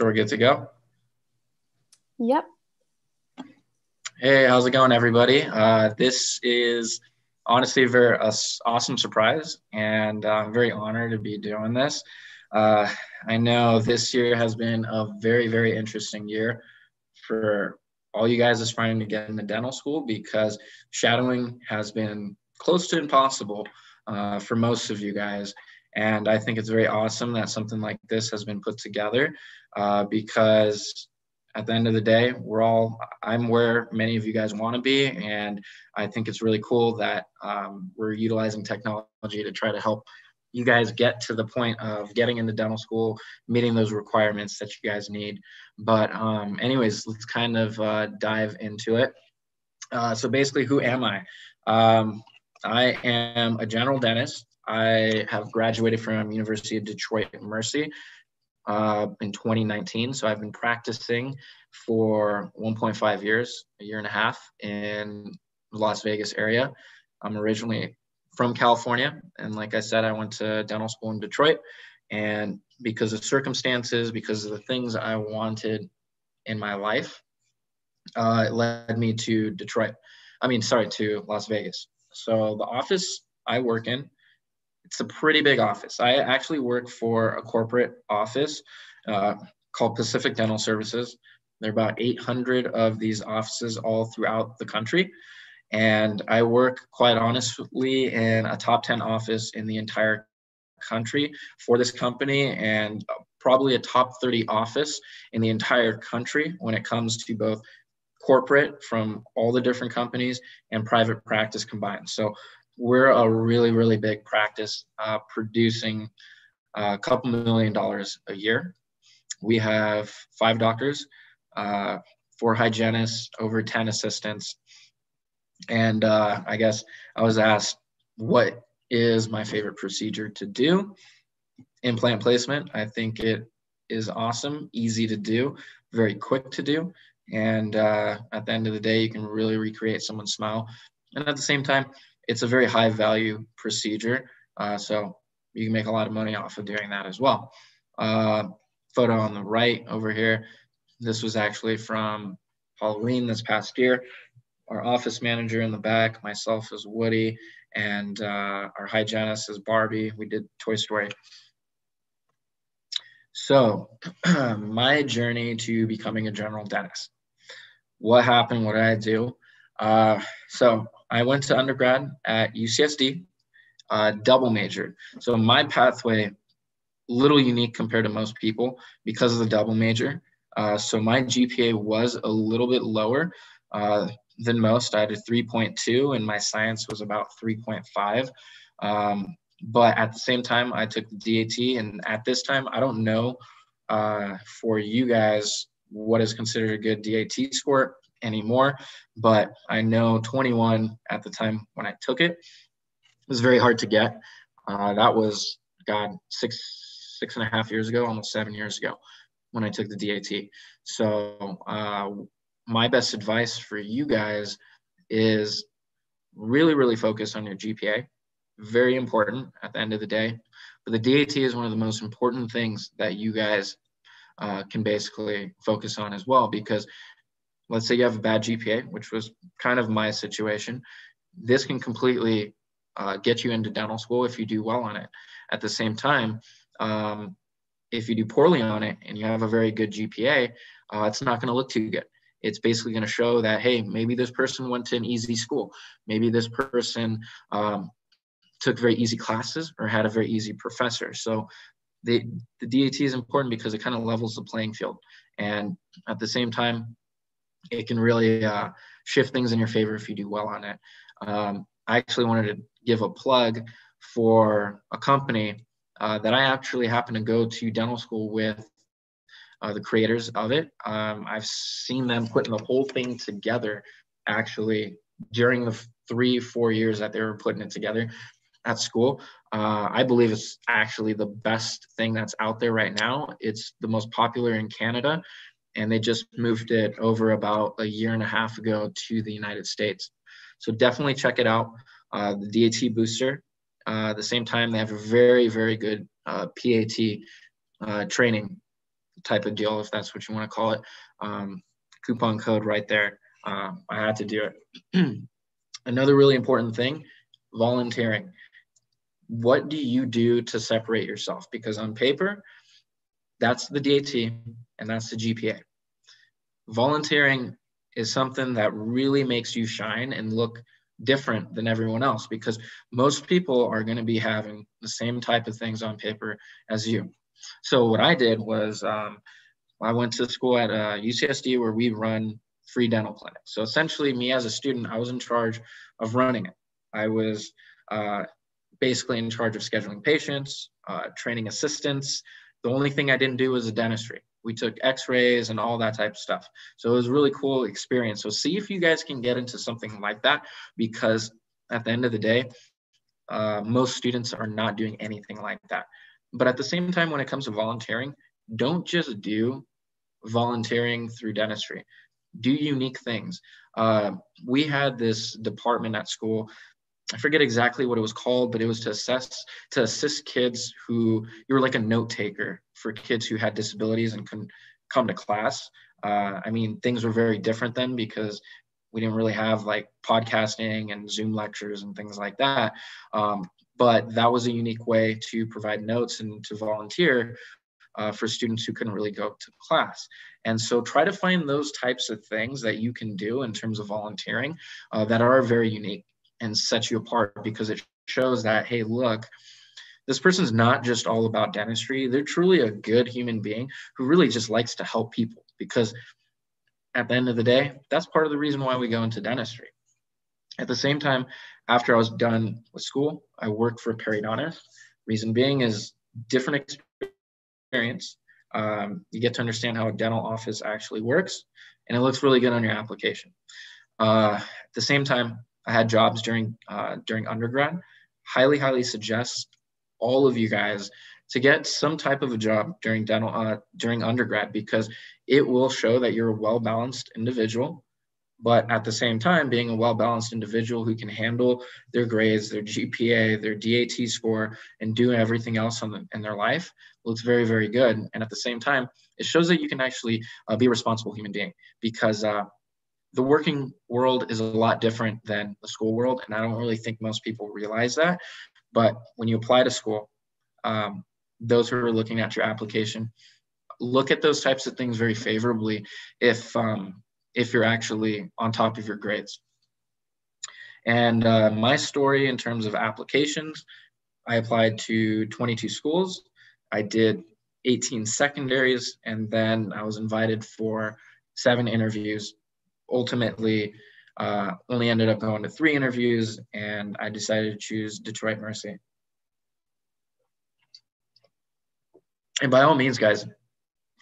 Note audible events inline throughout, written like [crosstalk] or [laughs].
So we're good to go? Yep. Hey, how's it going, everybody? Uh, this is honestly a very uh, awesome surprise, and uh, I'm very honored to be doing this. Uh, I know this year has been a very, very interesting year for all you guys aspiring to get into dental school because shadowing has been close to impossible uh, for most of you guys. And I think it's very awesome that something like this has been put together uh, because at the end of the day, we're all, I'm where many of you guys want to be. And I think it's really cool that um, we're utilizing technology to try to help you guys get to the point of getting into dental school, meeting those requirements that you guys need. But, um, anyways, let's kind of uh, dive into it. Uh, so, basically, who am I? Um, I am a general dentist. I have graduated from University of Detroit Mercy uh, in 2019. So I've been practicing for 1.5 years, a year and a half in the Las Vegas area. I'm originally from California, and like I said, I went to dental school in Detroit. And because of circumstances, because of the things I wanted in my life, uh, it led me to Detroit. I mean, sorry, to Las Vegas. So the office I work in, it's a pretty big office. I actually work for a corporate office uh, called Pacific Dental Services. There are about 800 of these offices all throughout the country. And I work quite honestly in a top 10 office in the entire country for this company and probably a top 30 office in the entire country when it comes to both corporate from all the different companies and private practice combined. So we're a really, really big practice uh, producing a couple million dollars a year. We have five doctors, uh, four hygienists, over 10 assistants. And uh, I guess I was asked, what is my favorite procedure to do? Implant placement. I think it is awesome, easy to do, very quick to do. And uh, at the end of the day, you can really recreate someone's smile. And at the same time, it's a very high value procedure. Uh, so you can make a lot of money off of doing that as well. Uh, photo on the right over here. This was actually from Halloween this past year. Our office manager in the back, myself as Woody, and uh, our hygienist is Barbie. We did Toy Story. So, [clears throat] my journey to becoming a general dentist what happened, what did I do? Uh, so I went to undergrad at UCSD, uh, double major. So my pathway, little unique compared to most people because of the double major. Uh, so my GPA was a little bit lower uh, than most. I had a 3.2 and my science was about 3.5. Um, but at the same time, I took the DAT, and at this time, I don't know uh, for you guys what is considered a good DAT score anymore, but I know 21 at the time when I took it was very hard to get. Uh, that was God six six and a half years ago, almost seven years ago, when I took the DAT. So uh, my best advice for you guys is really really focus on your GPA. Very important at the end of the day. But the DAT is one of the most important things that you guys uh, can basically focus on as well because let's say you have a bad GPA, which was kind of my situation, this can completely uh, get you into dental school if you do well on it. At the same time, um, if you do poorly on it and you have a very good GPA, uh, it's not going to look too good. It's basically going to show that, hey, maybe this person went to an easy school. Maybe this person um, took very easy classes or had a very easy professor. So the, the DAT is important because it kind of levels the playing field. And at the same time, it can really uh, shift things in your favor if you do well on it. Um, I actually wanted to give a plug for a company uh, that I actually happen to go to dental school with uh, the creators of it. Um, I've seen them putting the whole thing together actually during the three, four years that they were putting it together at school. Uh, I believe it's actually the best thing that's out there right now. It's the most popular in Canada, and they just moved it over about a year and a half ago to the United States. So definitely check it out. Uh, the DAT booster. Uh, at the same time, they have a very, very good uh, PAT uh, training type of deal, if that's what you want to call it. Um, coupon code right there. Um, I had to do it. [clears throat] Another really important thing volunteering. What do you do to separate yourself? Because on paper, that's the DAT and that's the GPA. Volunteering is something that really makes you shine and look different than everyone else because most people are going to be having the same type of things on paper as you. So what I did was um, I went to school at uh, UCSD where we run free dental clinics. So essentially, me as a student, I was in charge of running it. I was uh, basically in charge of scheduling patients, uh, training assistants. The only thing I didn't do was a dentistry. We took x-rays and all that type of stuff. So it was really cool experience. So see if you guys can get into something like that because at the end of the day, uh, most students are not doing anything like that. But at the same time, when it comes to volunteering, don't just do volunteering through dentistry. Do unique things. Uh, we had this department at school. I forget exactly what it was called, but it was to assess to assist kids who you were like a note taker for kids who had disabilities and couldn't come to class. Uh, I mean, things were very different then because we didn't really have like podcasting and Zoom lectures and things like that. Um, but that was a unique way to provide notes and to volunteer uh, for students who couldn't really go to class. And so try to find those types of things that you can do in terms of volunteering uh, that are very unique and sets you apart because it shows that, hey, look, this person's not just all about dentistry. They're truly a good human being who really just likes to help people because at the end of the day, that's part of the reason why we go into dentistry. At the same time, after I was done with school, I worked for a periodontist. Reason being is different experience. Um, you get to understand how a dental office actually works, and it looks really good on your application. Uh, at the same time, I had jobs during uh, during undergrad. Highly, highly suggest all of you guys to get some type of a job during dental uh, during undergrad because it will show that you're a well balanced individual but at the same time being a well-balanced individual who can handle their grades their gpa their dat score and do everything else the, in their life looks very very good and at the same time it shows that you can actually uh, be a responsible human being because uh, the working world is a lot different than the school world and i don't really think most people realize that but when you apply to school um, those who are looking at your application look at those types of things very favorably if um, if you're actually on top of your grades. And uh, my story in terms of applications, I applied to 22 schools. I did 18 secondaries, and then I was invited for seven interviews. Ultimately, uh, only ended up going to three interviews, and I decided to choose Detroit Mercy. And by all means, guys,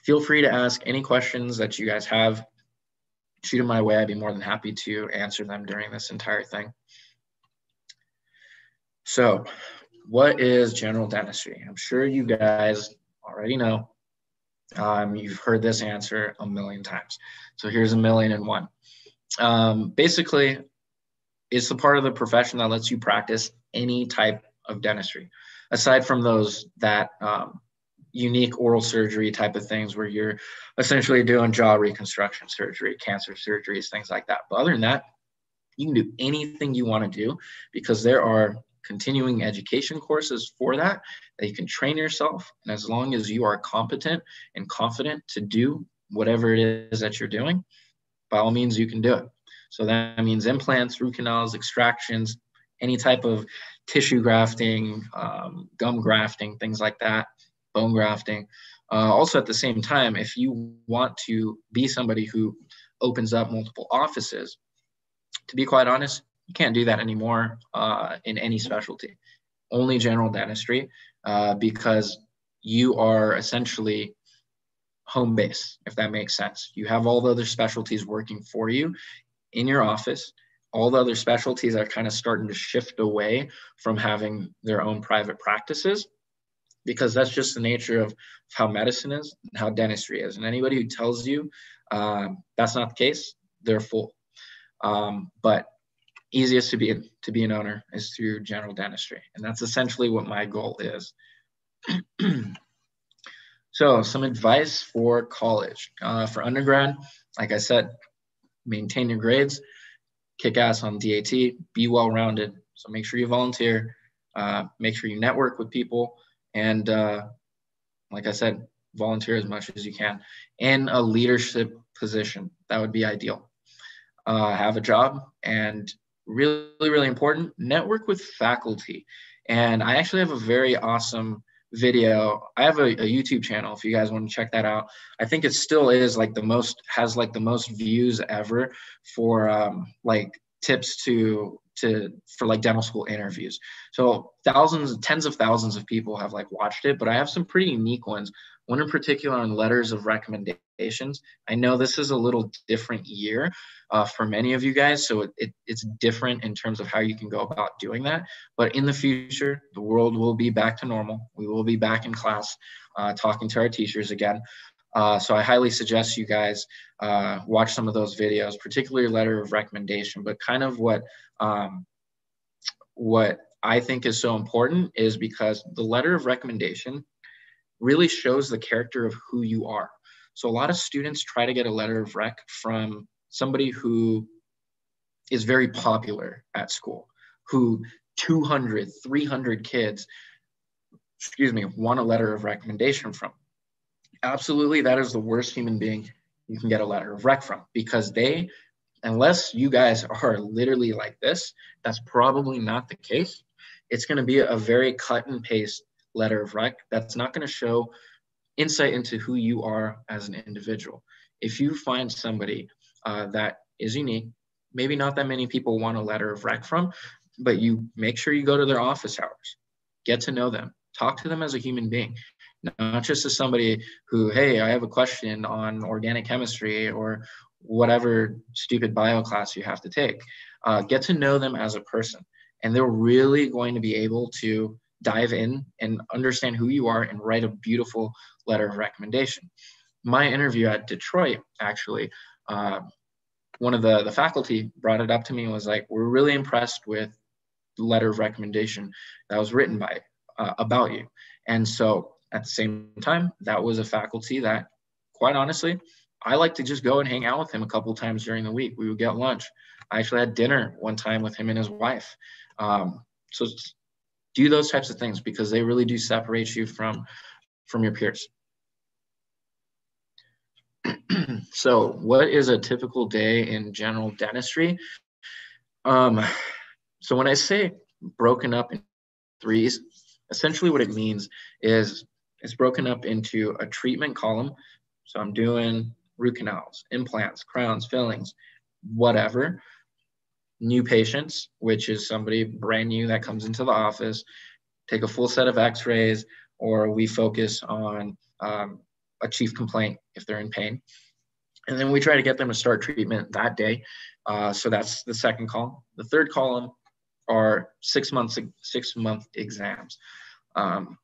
feel free to ask any questions that you guys have shoot them my way. I'd be more than happy to answer them during this entire thing. So, what is general dentistry? I'm sure you guys already know. Um, you've heard this answer a million times. So, here's a million and one. Um, basically, it's the part of the profession that lets you practice any type of dentistry, aside from those that um, unique oral surgery type of things where you're essentially doing jaw reconstruction surgery, cancer surgeries, things like that. But other than that, you can do anything you want to do because there are continuing education courses for that that you can train yourself. And as long as you are competent and confident to do whatever it is that you're doing, by all means, you can do it. So that means implants, root canals, extractions, any type of tissue grafting, um, gum grafting, things like that bone grafting. Uh, also, at the same time, if you want to be somebody who opens up multiple offices, to be quite honest, you can't do that anymore uh, in any specialty, only general dentistry, uh, because you are essentially home base, if that makes sense. You have all the other specialties working for you in your office. All the other specialties are kind of starting to shift away from having their own private practices because that's just the nature of how medicine is and how dentistry is. And anybody who tells you um, that's not the case, they're full. Um, but easiest to be to be an owner is through general dentistry, and that's essentially what my goal is. [clears throat] So, some advice for college. Uh, for undergrad, like I said, maintain your grades, kick ass on DAT, be well rounded. So, make sure you volunteer, uh, make sure you network with people, and uh, like I said, volunteer as much as you can in a leadership position. That would be ideal. Uh, have a job and really, really important, network with faculty. And I actually have a very awesome video. I have a, a, YouTube channel if you guys want to check that out. I think it still is like the most has like the most views ever for um, like tips to to for like dental school interviews. So thousands, tens of thousands of people have like watched it, but I have some pretty unique ones. One in particular on letters of recommendations. I know this is a little different year uh, for many of you guys, so it, it, it's different in terms of how you can go about doing that. But in the future, the world will be back to normal. We will be back in class uh, talking to our teachers again. Uh, so I highly suggest you guys uh, watch some of those videos, particularly letter of recommendation. But kind of what um, what I think is so important is because the letter of recommendation really shows the character of who you are. So a lot of students try to get a letter of rec from somebody who is very popular at school, who 200, 300 kids, excuse me, want a letter of recommendation from. Absolutely that is the worst human being you can get a letter of rec from because they unless you guys [laughs] are literally like this that's probably not the case. It's going to be a very cut and paste letter of rec that's not going to show insight into who you are as an individual if you find somebody uh, that is unique maybe not that many people want a letter of rec from but you make sure you go to their office hours get to know them talk to them as a human being not just as somebody who, hey, I have a question on organic chemistry or whatever stupid bio class you have to take. Uh, get to know them as a person. And they're really going to be able to dive in and understand who you are and write a beautiful letter of recommendation. My interview at Detroit, actually, uh, one of the, the faculty brought it up to me and was like, we're really impressed with the letter of recommendation that was written by uh, about you. And so at the same time, that was a faculty that, quite honestly, I like to just go and hang out with him a couple times during the week. We would get lunch. I actually had dinner one time with him and his wife. Um, so do those types of things because they really do separate you from from your peers. [clears throat] so what is a typical day in general dentistry? Um, so when I say broken up in threes, essentially what it means is it's broken up into a treatment column. So I'm doing root canals, implants, crowns, fillings, whatever. New patients, which is somebody brand new that comes into the office, take a full set of x rays, or we focus on um, a chief complaint if they're in pain. And then we try to get them to start treatment that day. Uh, so that's the second column. The third column are six months, six month exams. Um,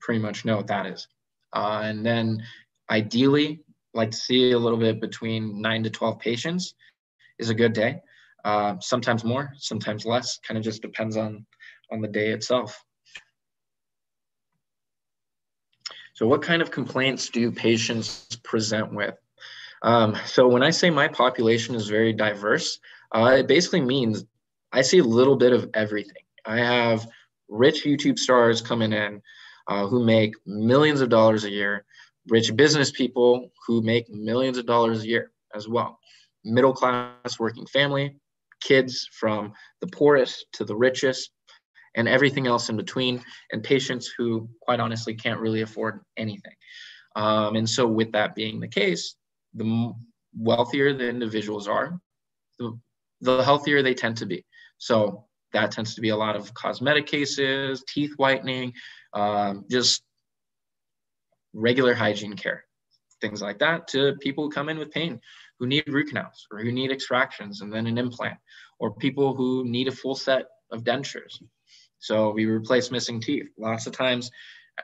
pretty much know what that is. Uh, and then ideally, like to see a little bit between nine to 12 patients is a good day. Uh, sometimes more, sometimes less, kind of just depends on, on the day itself. So what kind of complaints do patients present with? Um, so when I say my population is very diverse, uh, it basically means I see a little bit of everything. I have rich YouTube stars coming in uh, who make millions of dollars a year, rich business people who make millions of dollars a year as well, middle class working family, kids from the poorest to the richest, and everything else in between, and patients who, quite honestly, can't really afford anything. Um, and so, with that being the case, the wealthier the individuals are, the, the healthier they tend to be. So, that tends to be a lot of cosmetic cases, teeth whitening, um, just regular hygiene care, things like that, to people who come in with pain, who need root canals or who need extractions and then an implant, or people who need a full set of dentures. So we replace missing teeth. Lots of times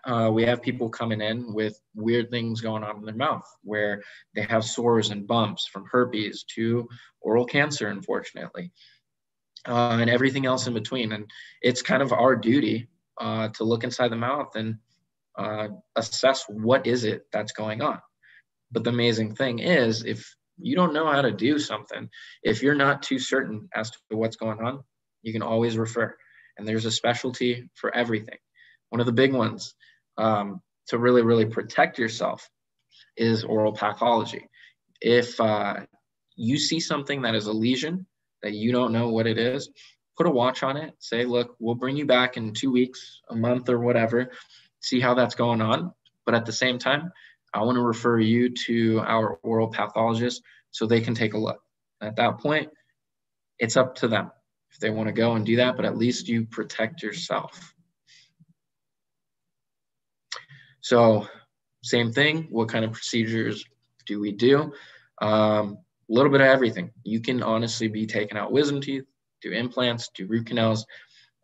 uh, we have people coming in with weird things going on in their mouth where they have sores and bumps from herpes to oral cancer, unfortunately, uh, and everything else in between. And it's kind of our duty uh, to look inside the mouth and uh, assess what is it that's going on. But the amazing thing is, if you don't know how to do something, if you're not too certain as to what's going on, you can always refer. And there's a specialty for everything. One of the big ones um, to really, really protect yourself is oral pathology. If uh, you see something that is a lesion that you don't know what it is, put a watch on it. Say, look, we'll bring you back in two weeks, a month, or whatever, see how that's going on. But at the same time, I want to refer you to our oral pathologist so they can take a look. At that point, it's up to them if they want to go and do that, but at least you protect yourself. So, same thing. What kind of procedures do we do? Um, a little bit of everything. You can honestly be taking out wisdom teeth, do implants, do root canals.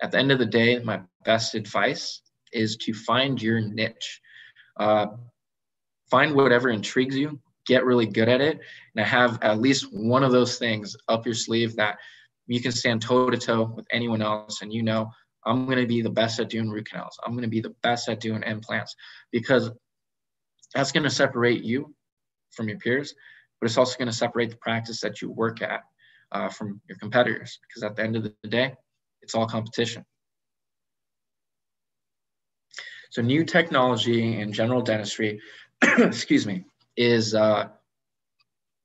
At the end of the day, my best advice is to find your niche. Uh, find whatever intrigues you, get really good at it, and have at least one of those things up your sleeve that you can stand toe to toe with anyone else and you know I'm going to be the best at doing root canals. I'm going to be the best at doing implants because that's going to separate you from your peers, but it's also going to separate the practice that you work at uh, from your competitors because at the end of the day, it's all competition. So new technology in general dentistry, [clears throat] excuse me, is uh,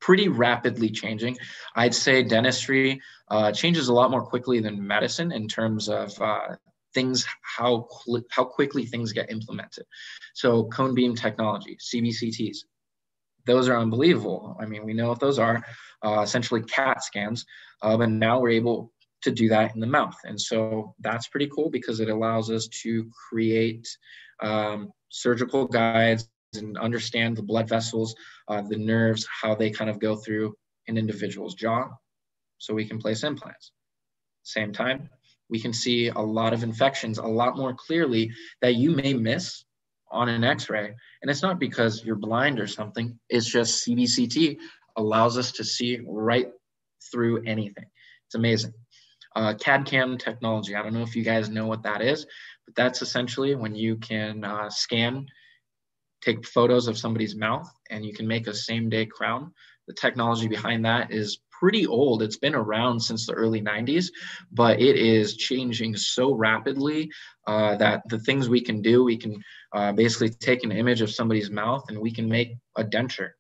pretty rapidly changing. I'd say dentistry uh, changes a lot more quickly than medicine in terms of uh, things, how, how quickly things get implemented. So cone beam technology, CBCTs, those are unbelievable. I mean, we know what those are, uh, essentially CAT scans, but now we're able to do that in the mouth. And so that's pretty cool because it allows us to create um, surgical guides and understand the blood vessels, uh, the nerves, how they kind of go through an individual's jaw so we can place implants. Same time, we can see a lot of infections a lot more clearly that you may miss on an x-ray. And it's not because you're blind or something, it's just CBCT allows us to see right through anything. It's amazing uh, CAD CAM technology. I don't know if you guys know what that is, but that's essentially when you can uh, scan, take photos of somebody's mouth, and you can make a same day crown. The technology behind that is pretty old. It's been around since the early 90s, but it is changing so rapidly uh, that the things we can do, we can uh, basically take an image of somebody's mouth and we can make a denture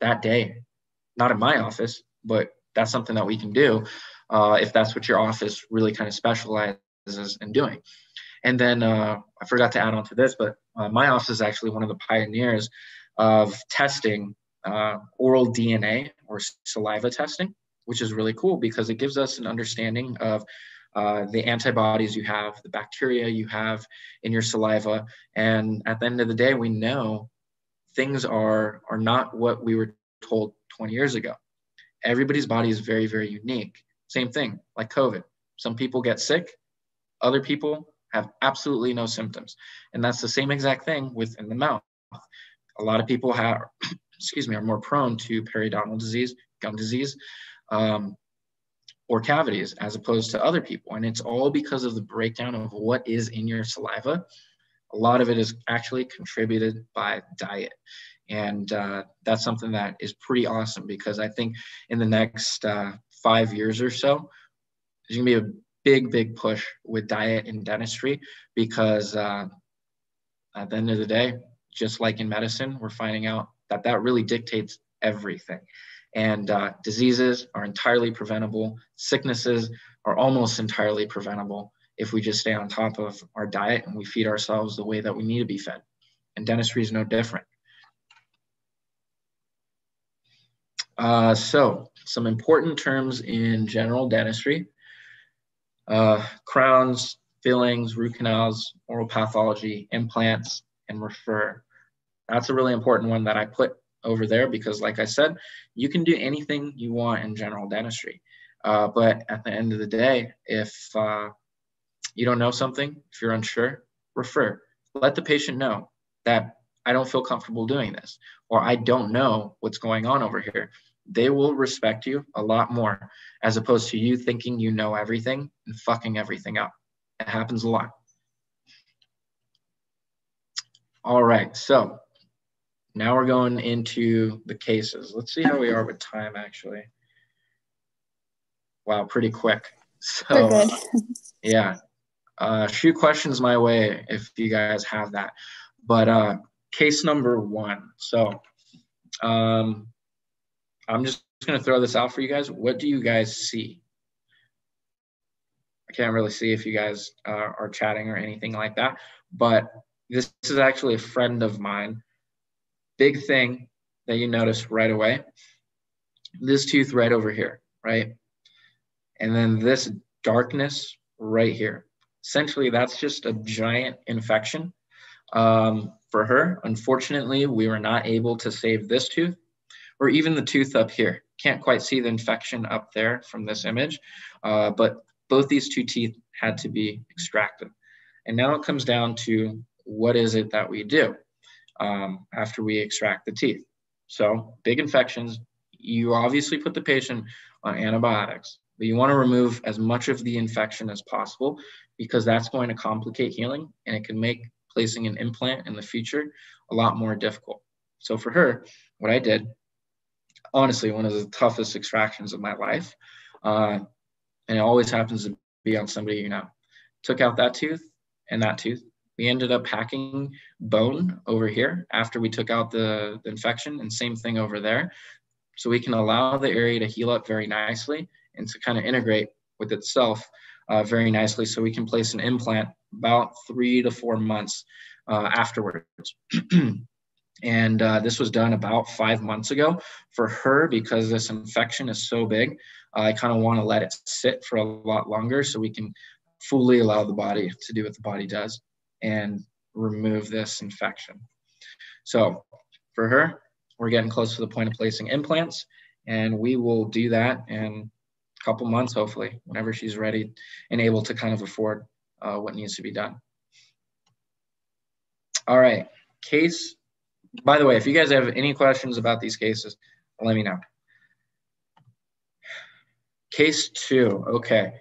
that day. Not in my office, but that's something that we can do uh, if that's what your office really kind of specializes in doing. And then uh, I forgot to add on to this, but uh, my office is actually one of the pioneers of testing uh, oral DNA or saliva testing, which is really cool because it gives us an understanding of uh, the antibodies you have, the bacteria you have in your saliva. And at the end of the day, we know things are, are not what we were told 20 years ago. Everybody's body is very, very unique. Same thing, like COVID. Some people get sick, other people have absolutely no symptoms. And that's the same exact thing within the mouth. A lot of people have, [clears throat] excuse me, are more prone to periodontal disease, gum disease, um, or cavities as opposed to other people. And it's all because of the breakdown of what is in your saliva. A lot of it is actually contributed by diet. And uh, that's something that is pretty awesome because I think in the next uh, five years or so, there's gonna be a big, big push with diet in dentistry because uh, at the end of the day, just like in medicine, we're finding out that that really dictates everything. And uh, diseases are entirely preventable. Sicknesses are almost entirely preventable if we just stay on top of our diet and we feed ourselves the way that we need to be fed. And dentistry is no different. Uh, so some important terms in general dentistry, uh, crowns, fillings, root canals, oral pathology, implants, and refer. That's a really important one that I put over there because like I said, you can do anything you want in general dentistry. Uh, but at the end of the day, if uh, you don't know something, if you're unsure, refer. Let the patient know that I don't feel comfortable doing this, or I don't know what's going on over here they will respect you a lot more as opposed to you thinking you know everything and fucking everything up. It happens a lot. All right, so now we're going into the cases. Let's see how we are with time actually. Wow, pretty quick. So good. [laughs] yeah, uh, shoot questions my way if you guys have that. But uh, case number one. So um, I'm just going to throw this out for you guys. What do you guys see? I can't really see if you guys uh, are chatting or anything like that, but this is actually a friend of mine. Big thing that you notice right away this tooth right over here, right? And then this darkness right here. Essentially, that's just a giant infection um, for her. Unfortunately, we were not able to save this tooth or even the tooth up here. Can't quite see the infection up there from this image, uh, but both these two teeth had to be extracted. And now it comes down to what is it that we do um, after we extract the teeth. So big infections, you obviously put the patient on antibiotics, but you want to remove as much of the infection as possible because that's going to complicate healing and it can make placing an implant in the future a lot more difficult. So for her, what I did, honestly, one of the toughest extractions of my life, uh, and it always happens to be on somebody you know. Took out that tooth and that tooth. We ended up packing bone over here after we took out the, the infection, and same thing over there. So we can allow the area to heal up very nicely and to kind of integrate with itself uh, very nicely. So we can place an implant about three to four months uh, afterwards. [clears throat] and uh, this was done about five months ago for her because this infection is so big I kind of want to let it sit for a lot longer so we can fully allow the body to do what the body does and remove this infection. So for her, we're getting close to the point of placing implants, and we will do that in a couple months, hopefully, whenever she's ready and able to kind of afford uh, what needs to be done. All right, case. By the way, if you guys have any questions about these cases, let me know. Case two, okay.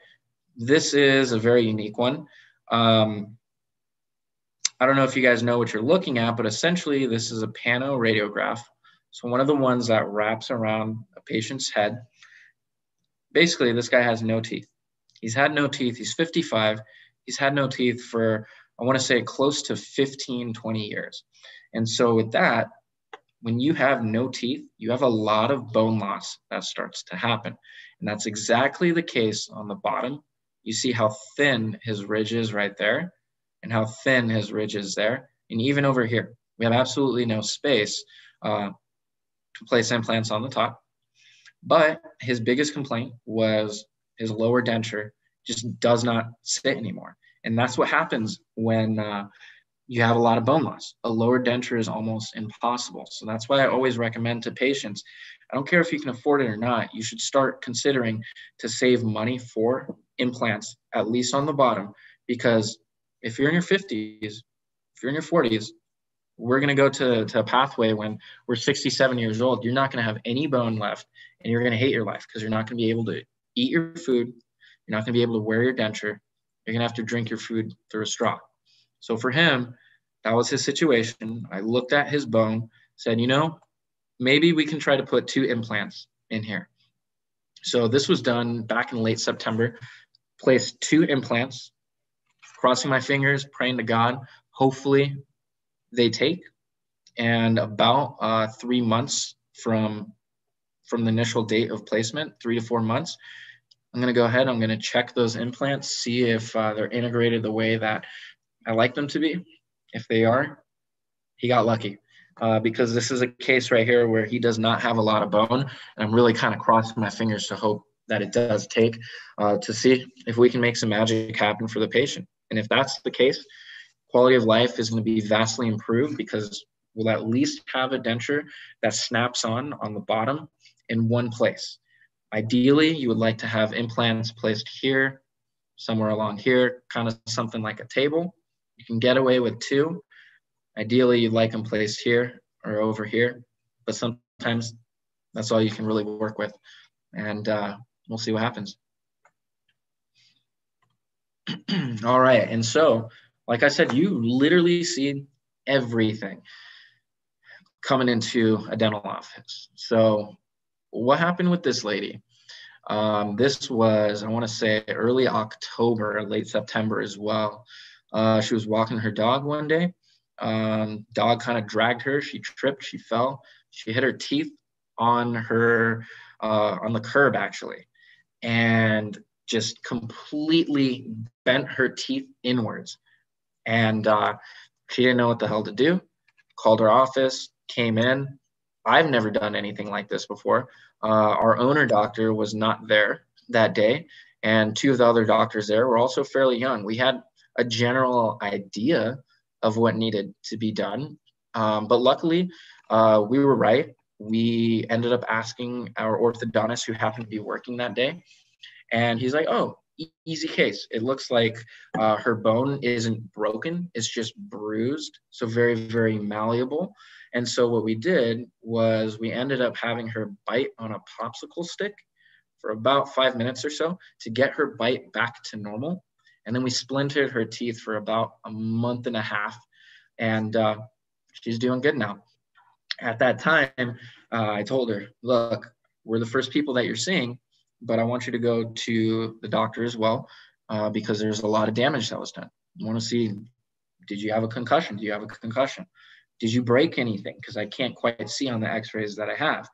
This is a very unique one. Um, I don't know if you guys know what you're looking at, but essentially this is a panoradiograph. So one of the ones that wraps around a patient's head. Basically, this guy has no teeth. He's had no teeth. He's 55. He's had no teeth for, I want to say, close to 15, 20 years. And so with that, when you have no teeth, you have a lot of bone loss that starts to happen. And that's exactly the case on the bottom. You see how thin his ridge is right there and how thin his ridge is there. And even over here, we have absolutely no space uh, to place implants on the top. But his biggest complaint was his lower denture just does not sit anymore. And that's what happens when uh, you have a lot of bone loss. A lower denture is almost impossible. So that's why I always recommend to patients I don't care if you can afford it or not, you should start considering to save money for implants, at least on the bottom, because if you're in your 50s, if you're in your 40s, we're going to go to, to a pathway when we're 67 years old. You're not going to have any bone left and you're going to hate your life because you're not going to be able to eat your food. You're not going to be able to wear your denture. You're going to have to drink your food through a straw. So for him, that was his situation. I looked at his bone, said, you know, maybe we can try to put two implants in here. So this was done back in late September. Placed two implants, crossing my fingers, praying to God. Hopefully they take. And about uh, three months from from the initial date of placement, three to four months, I'm going to go ahead. I'm going to check those implants, see if uh, they're integrated the way that I like them to be. If they are, he got lucky uh, because this is a case right here where he does not have a lot of bone. And I'm really kind of crossing my fingers to hope that it does take uh, to see if we can make some magic happen for the patient. And if that's the case, quality of life is going to be vastly improved because we'll at least have a denture that snaps on on the bottom in one place. Ideally, you would like to have implants placed here, somewhere along here, kind of something like a table. You can get away with two, Ideally, you'd like them placed here or over here, but sometimes that's all you can really work with. And uh, we'll see what happens. [clears throat] all right. And so, like I said, you literally see everything coming into a dental office. So, what happened with this lady? Um, this was, I want to say, early October, late September as well. Uh, she was walking her dog one day. Um, dog kind of dragged her. She tripped. She fell. She hit her teeth on her uh, on the curb actually, and just completely bent her teeth inwards. And uh, she didn't know what the hell to do. Called her office. Came in. I've never done anything like this before. Uh, our owner doctor was not there that day, and two of the other doctors there were also fairly young. We had a general idea of what needed to be done, um, but luckily, uh, we were right. We ended up asking our orthodontist who happened to be working that day, and he's like, "Oh, easy case. It looks like uh, her bone isn't broken; it's just bruised, so very, very malleable." And so what we did was we ended up having her bite on a popsicle stick for about five minutes or so to get her bite back to normal. And then we splintered her teeth for about a month and a half. And uh, she's doing good now. At that time, uh, I told her, look, we're the first people that you're seeing, but I want you to go to the doctor as well uh, because there's a lot of damage that was done. I want to see, did you have a concussion? Do you have a concussion? did you break anything? Because I can't quite see on the x-rays that I have.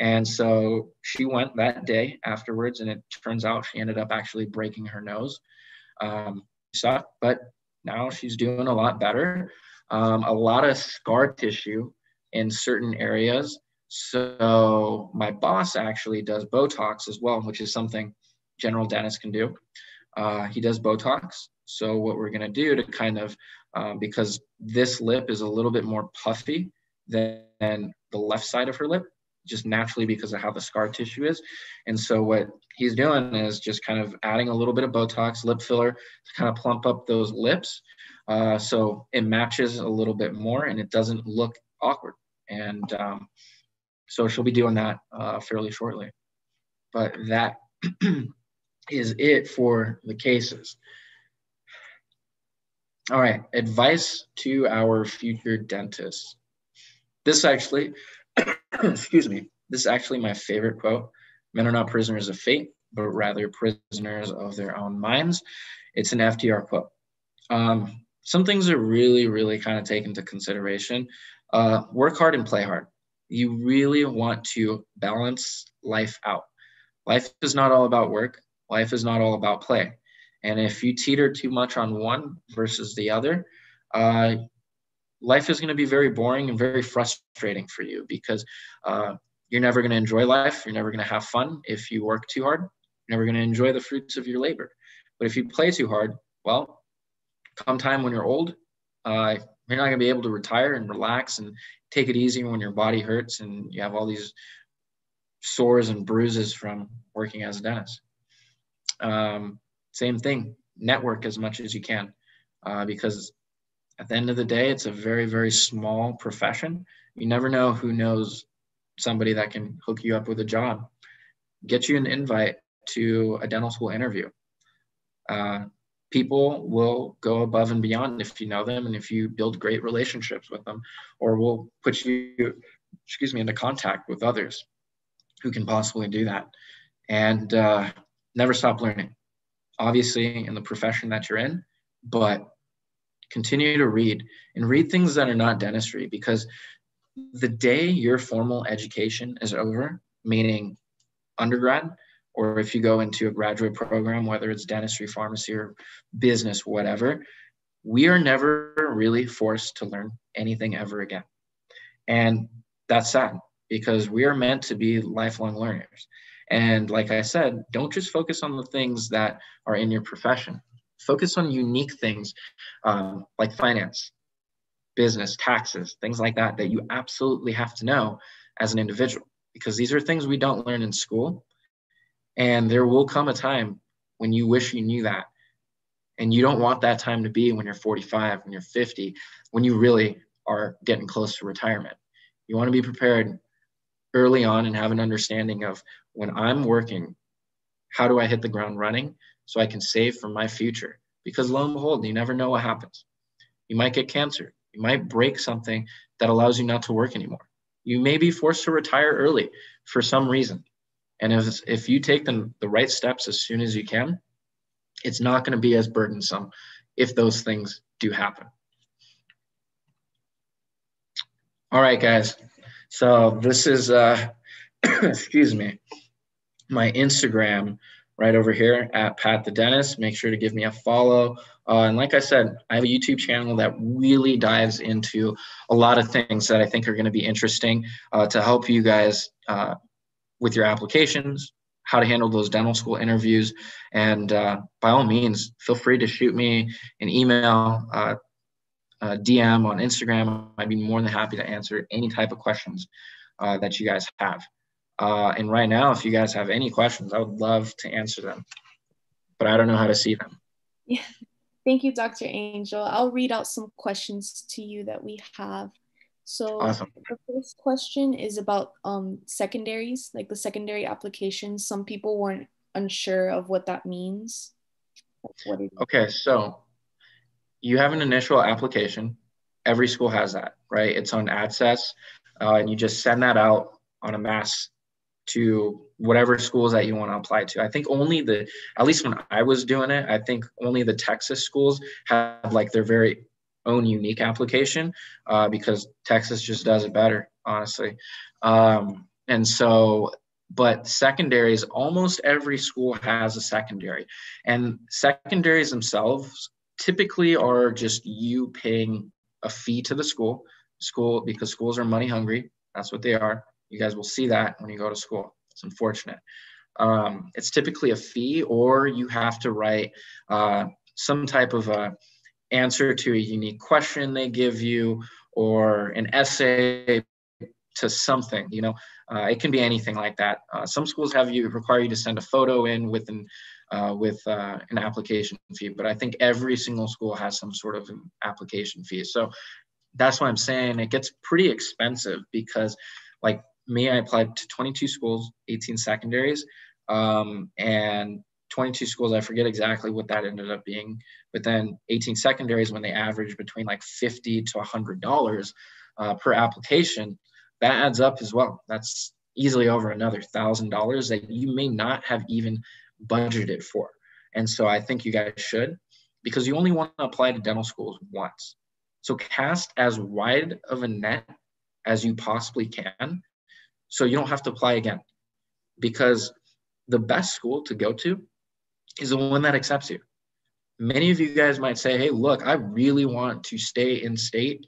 And so she went that day afterwards, and it turns out she ended up actually breaking her nose. Um, sucked, but now she's doing a lot better. Um, a lot of scar tissue in certain areas. So my boss actually does Botox as well, which is something general dentists can do. Uh, he does Botox. So what we're going to do to kind of um, because this lip is a little bit more puffy than the left side of her lip, just naturally because of how the scar tissue is. And so what he's doing is just kind of adding a little bit of Botox lip filler to kind of plump up those lips. Uh, so it matches a little bit more and it doesn't look awkward. And um, so she'll be doing that uh, fairly shortly. But that [clears throat] is it for the cases. All right, advice to our future dentists. This actually, [coughs] excuse me, this is actually my favorite quote. Men are not prisoners of fate, but rather prisoners of their own minds. It's an FDR quote. Um, some things are really, really kind of take into consideration. Uh, work hard and play hard. You really want to balance life out. Life is not all about work. Life is not all about play. And if you teeter too much on one versus the other, uh, life is going to be very boring and very frustrating for you because uh, you're never going to enjoy life. You're never going to have fun if you work too hard. You're never going to enjoy the fruits of your labor. But if you play too hard, well, come time when you're old, uh, you're not going to be able to retire and relax and take it easy when your body hurts and you have all these sores and bruises from working as a dentist. Um, same thing network as much as you can uh, because at the end of the day it's a very very small profession. You never know who knows somebody that can hook you up with a job. Get you an invite to a dental school interview. Uh, people will go above and beyond if you know them and if you build great relationships with them or will put you excuse me into contact with others who can possibly do that. And uh, never stop learning obviously in the profession that you're in, but continue to read and read things that are not dentistry because the day your formal education is over, meaning undergrad, or if you go into a graduate program, whether it's dentistry, pharmacy, or business, whatever, we are never really forced to learn anything ever again. And that's sad because we are meant to be lifelong learners. And like I said, don't just focus on the things that are in your profession. Focus on unique things um, like finance, business, taxes, things like that, that you absolutely have to know as an individual, because these are things we don't learn in school. And there will come a time when you wish you knew that. And you don't want that time to be when you're 45, when you're 50, when you really are getting close to retirement. You want to be prepared early on and have an understanding of when I'm working, how do I hit the ground running so I can save for my future? Because lo and behold, you never know what happens. You might get cancer. You might break something that allows you not to work anymore. You may be forced to retire early for some reason. And if, if you take the, the right steps as soon as you can, it's not going to be as burdensome if those things do happen. All right, guys. So this is, uh, [coughs] excuse me, my Instagram right over here at Pat the Dentist. Make sure to give me a follow. Uh, and like I said, I have a YouTube channel that really dives into a lot of things that I think are going to be interesting uh, to help you guys uh, with your applications, how to handle those dental school interviews. And uh, by all means, feel free to shoot me an email, uh, DM on Instagram. I'd be more than happy to answer any type of questions uh, that you guys have. Uh, and right now, if you guys have any questions, I would love to answer them, but I don't know how to see them. Yeah. Thank you, Dr. Anghel. I'll read out some questions to you that we have. So awesome. the first question is about um, secondaries, like the secondary applications. Some people weren't unsure of what that means. What okay, so you have an initial application. Every school has that, right? It's on AADSAS, uh, and you just send that out on a mass to whatever schools that you want to apply to. I think only the, at least when I was doing it, I think only the Texas schools have like their very own unique application uh, because Texas just does it better, honestly. Um, and so, but secondaries, almost every school has a secondary. And secondaries themselves typically are just you paying a fee to the school, school because schools are money hungry. That's what they are. You guys will see that when you go to school. It's unfortunate. Um, it's typically a fee, or you have to write uh, some type of a answer to a unique question they give you or an essay to something you know uh, it can be anything like that uh, some schools have you require you to send a photo in with an uh, with uh, an application fee but i think every single school has some sort of an application fee so that's why i'm saying it gets pretty expensive because like me i applied to 22 schools 18 secondaries um, and 22 schools. I forget exactly what that ended up being, but then 18 secondaries when they average between like 50 to 100 dollars uh, per application, that adds up as well. That's easily over another thousand dollars that you may not have even budgeted for. And so I think you guys should, because you only want to apply to dental schools once. So cast as wide of a net as you possibly can, so you don't have to apply again. Because the best school to go to is the one that accepts you. Many of you guys might say, hey, look, I really want to stay in state,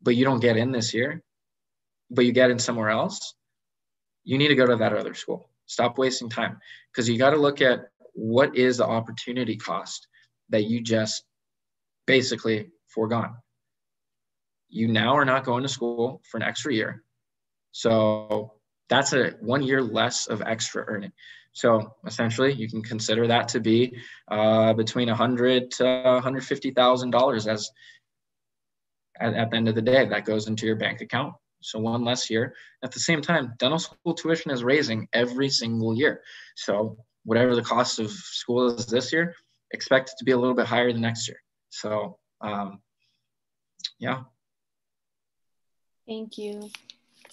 but you don't get in this year, but you get in somewhere else. You need to go to that other school. Stop wasting time because you got to look at what is the opportunity cost that you just basically foregone. You now are not going to school for an extra year. So that's a one year less of extra earning. So essentially, you can consider that to be uh, between a hundred to one hundred fifty thousand dollars as at, at the end of the day that goes into your bank account. So one less year. At the same time, dental school tuition is raising every single year. So whatever the cost of school is this year, expect it to be a little bit higher the next year. So um, yeah. Thank you.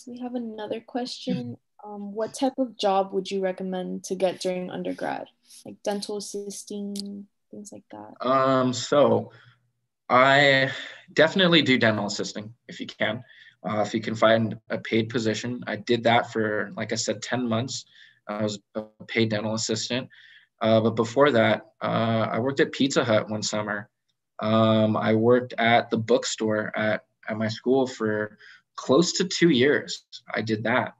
We have another question. Um, what type of job would you recommend to get during undergrad? Like dental assisting things like that? Um, so i definitely do dental assisting if you can. Uh, if you can find a paid position. I did that for like i said 10 months. I was a paid dental assistant. Uh, but before that uh, i worked at pizza hut one summer. Um, i worked at the bookstore at, at my school for close to two years i did that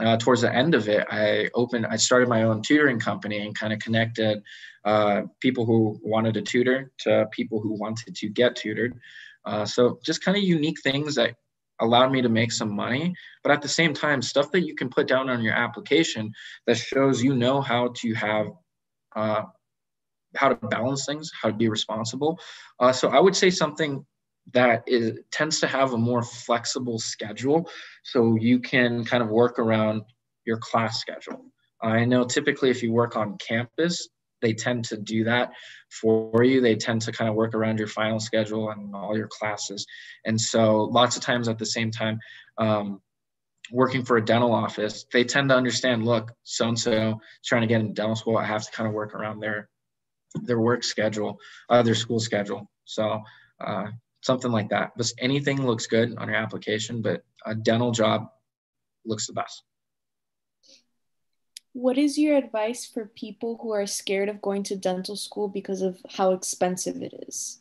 uh, towards the end of it, I opened, I started my own tutoring company and kind of connected uh, people who wanted to tutor to people who wanted to get tutored. Uh, so just kind of unique things that allowed me to make some money, but at the same time, stuff that you can put down on your application that shows you know how to have, uh, how to balance things, how to be responsible. Uh, so I would say something that is tends to have a more flexible schedule so you can kind of work around your class schedule i know typically if you work on campus they tend to do that for you. They tend to kind of work around your final schedule and all your classes. And so lots of times at the same time, um, working for a dental office, they tend to understand, look, so-and-so is trying to get into dental school. I have to kind of work around their, their work schedule, uh, their school schedule. So uh, something like that. But anything looks good on your application, but a dental job looks the best. What is your advice for people who are scared of going to dental school because of how expensive it is?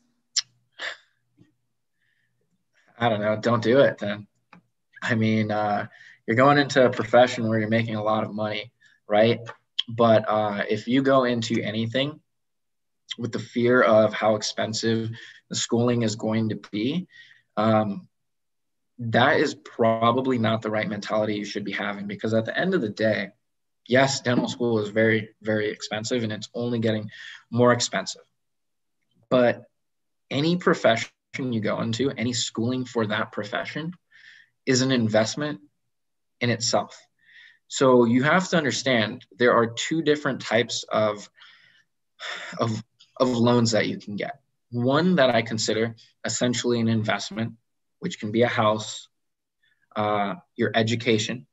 I don't know. Don't do it then. I mean, uh, you're going into a profession where you're making a lot of money, right? But uh, if you go into anything with the fear of how expensive the schooling is going to be, um, that is probably not the right mentality you should be having because at the end of the day, yes, dental school is very, very expensive and it's only getting more expensive. But any profession you go into, any schooling for that profession is an investment in itself. So you have to understand there are two different types of, of, of loans that you can get. One that I consider essentially an investment, which can be a house, uh, your education,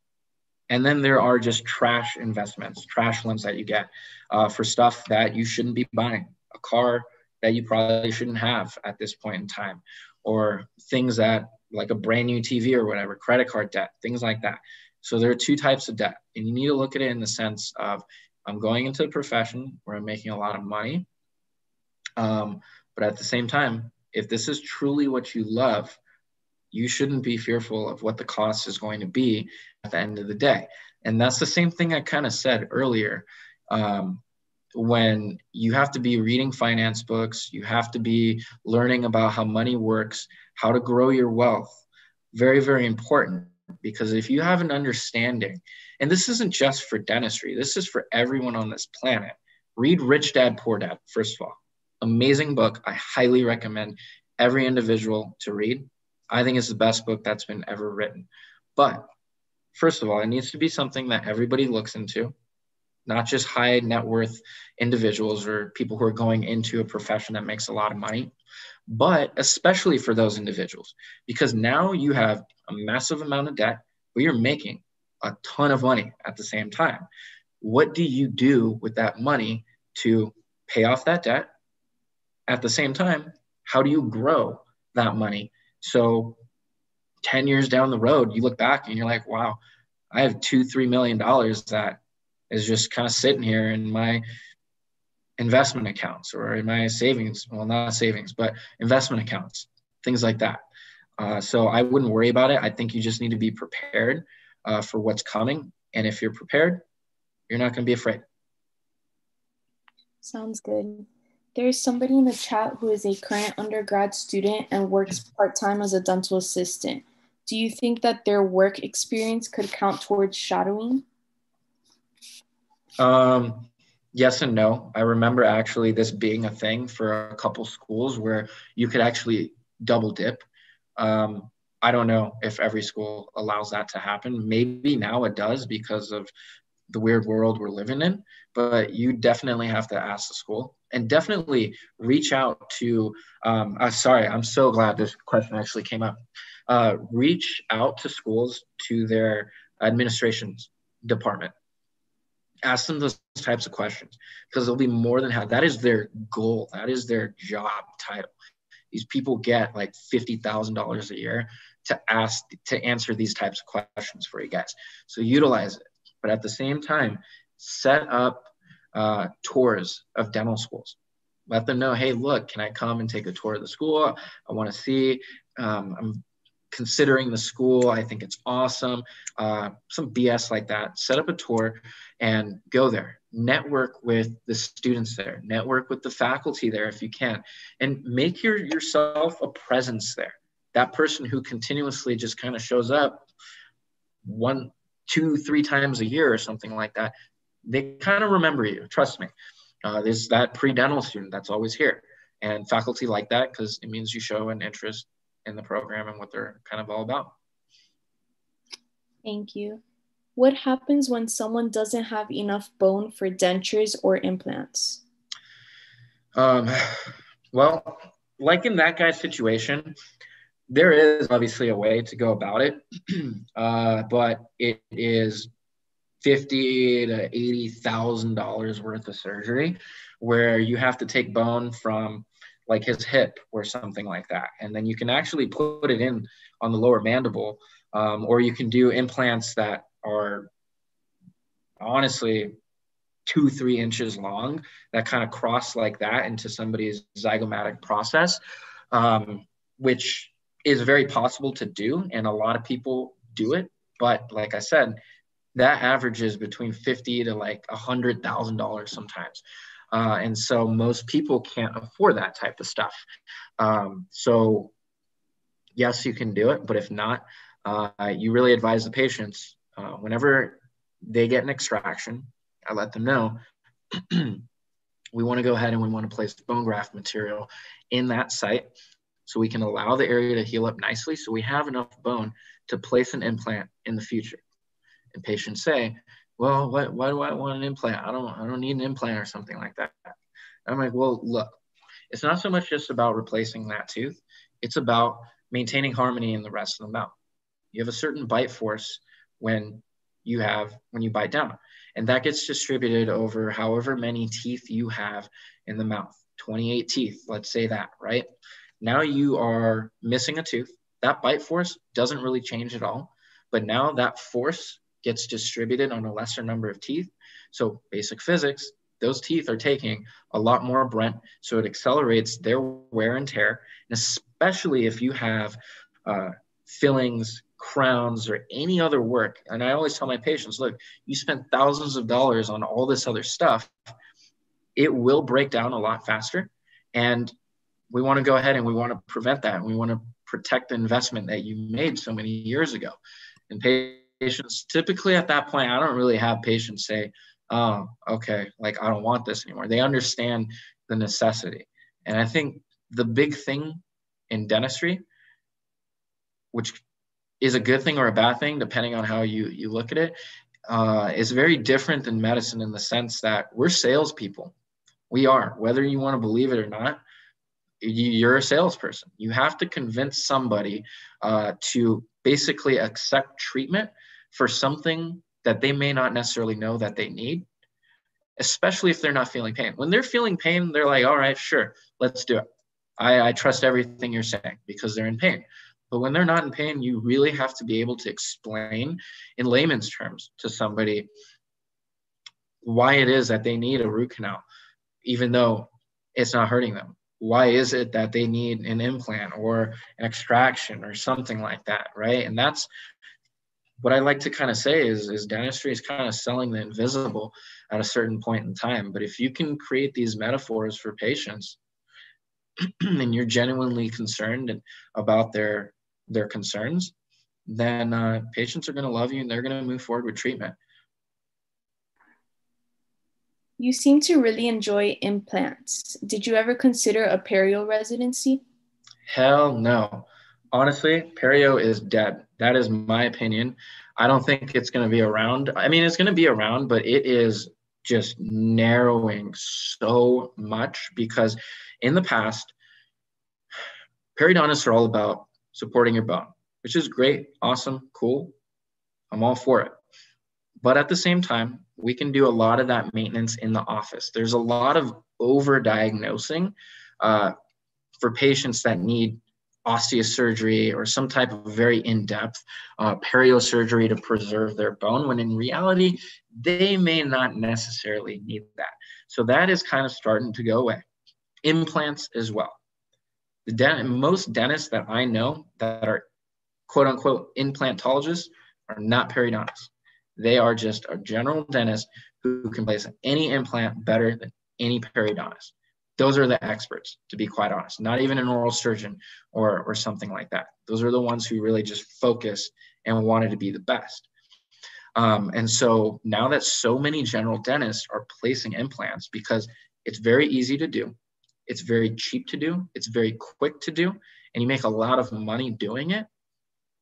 and then there are just trash investments, trash loans that you get uh, for stuff that you shouldn't be buying, a car that you probably shouldn't have at this point in time, or things that like a brand new TV or whatever, credit card debt, things like that. So there are two types of debt, and you need to look at it in the sense of I'm going into a profession where I'm making a lot of money, um, but at the same time, if this is truly what you love, you shouldn't be fearful of what the cost is going to be at the end of the day. And that's the same thing I kind of said earlier. Um, when you have to be reading finance books, you have to be learning about how money works, how to grow your wealth. Very, very important because if you have an understanding, and this isn't just for dentistry, this is for everyone on this planet. Read Rich Dad Poor Dad, first of all. Amazing book. I highly recommend every individual to read. I think it's the best book that's been ever written. But first of all, it needs to be something that everybody looks into not just high net worth individuals or people who are going into a profession that makes a lot of money, but especially for those individuals, because now you have a massive amount of debt, but you're making a ton of money at the same time. What do you do with that money to pay off that debt? At the same time, how do you grow that money? So 10 years down the road, you look back and you're like, wow, I have two, $3 million that is just kind of sitting here in my investment accounts or in my savings well not savings but investment accounts things like that. Uh, so i wouldn't worry about it. I think you just need to be prepared uh, for what's coming. And if you're prepared you're not going to be afraid. Sounds good there's somebody in the chat who is a current undergrad student and works part-time as a dental assistant do you think that their work experience could count towards shadowing um, yes and no. I remember actually this being a thing for a couple schools where you could actually double dip. Um, I don't know if every school allows that to happen. Maybe now it does because of the weird world we're living in, but you definitely have to ask the school and definitely reach out to. Um, uh, sorry, I'm so glad this question actually came up. Uh, reach out to schools to their administrations department ask them those types of questions because they'll be more than happy. That is their goal. That is their job title. These people get like fifty thousand dollars a year to ask to answer these types of questions for you guys. So utilize it, but at the same time, set up uh, tours of dental schools. Let them know, hey, look, can I come and take a tour of the school? I want to see. Um, I'm considering the school. I think it's awesome. Uh, some BS like that. Set up a tour and go there. Network with the students there. Network with the faculty there if you can, and make your yourself a presence there. That person who continuously just kind of shows up one, two, three times a year or something like that. They kind of remember you. Trust me. Uh, there's that pre-dental student that's always here, and faculty like that because it means you show an interest in the program and what they're kind of all about. Thank you. What happens when someone doesn't have enough bone for dentures or implants? Um, well, like in that guy's situation, there is obviously a way to go about it, [clears throat] uh, but it is fifty to eighty thousand dollars worth of surgery, where you have to take bone from like his hip or something like that, and then you can actually put it in on the lower mandible, um, or you can do implants that are honestly two three inches long that kind of cross like that into somebody's zygomatic process, um, which is very possible to do, and a lot of people do it. But like I said, that averages between fifty to like a hundred thousand dollars sometimes. Uh, and so most people can't afford that type of stuff. Um, so yes, you can do it, but if not, uh, you really advise the patients uh, whenever they get an extraction, I let them know [clears throat] we want to go ahead and we want to place bone graft material in that site so we can allow the area to heal up nicely so we have enough bone to place an implant in the future. And patients say, well, what, why do I want an implant? I don't, I don't need an implant or something like that. I'm like, well, look, it's not so much just about replacing that tooth. It's about maintaining harmony in the rest of the mouth. You have a certain bite force when you have, when you bite down. And that gets distributed over however many teeth you have in the mouth 28 teeth, let's say that, right? Now you are missing a tooth. That bite force doesn't really change at all. But now that force gets distributed on a lesser number of teeth. So, basic physics, those teeth are taking a lot more Brent. So, it accelerates their wear and tear. And especially if you have uh, fillings, crowns, or any other work. And I always tell my patients look, you spent thousands of dollars on all this other stuff. It will break down a lot faster. And we want to go ahead and we want to prevent that. And we want to protect the investment that you made so many years ago. And patients, typically at that point, I don't really have patients say, oh, okay, like I don't want this anymore. They understand the necessity. And I think the big thing in dentistry, which is a good thing or a bad thing, depending on how you, you look at it, uh, is very different than medicine in the sense that we're salespeople. We are, whether you want to believe it or not, you're a salesperson. You have to convince somebody uh, to basically accept treatment for something that they may not necessarily know that they need, especially if they're not feeling pain. When they're feeling pain, they're like, all right, sure, let's do it. I, I trust everything you're saying because they're in pain. But when they're not in pain, you really have to be able to explain in layman's terms to somebody why it is that they need a root canal, even though it's not hurting them why is it that they need an implant or an extraction or something like that right and that's what i like to kind of say is, is dentistry is kind of selling the invisible at a certain point in time but if you can create these metaphors for patients [clears throat] and you're genuinely concerned about their their concerns then uh, patients are going to love you and they're going to move forward with treatment you seem to really enjoy implants. Did you ever consider a perio residency? Hell no. Honestly, perio is dead. That is my opinion. I don't think it's going to be around. I mean, it's going to be around, but it is just narrowing so much because in the past, periodontists are all about supporting your bone, which is great, awesome, cool. I'm all for it. But at the same time, we can do a lot of that maintenance in the office. There's a lot of over diagnosing uh, for patients that need osseous surgery or some type of very in-depth uh, periosurgery to preserve their bone when in reality they may not necessarily need that. So that is kind of starting to go away. Implants as well. The most dentists that i know that are quote unquote implantologists are not periodontists. They are just a general dentist who can place any implant better than any periodontist. Those are the experts, to be quite honest, not even an oral surgeon or, or something like that. Those are the ones who really just focus and wanted to be the best. Um, and so now that so many general dentists are placing implants because it's very easy to do, it's very cheap to do, it's very quick to do, and you make a lot of money doing it,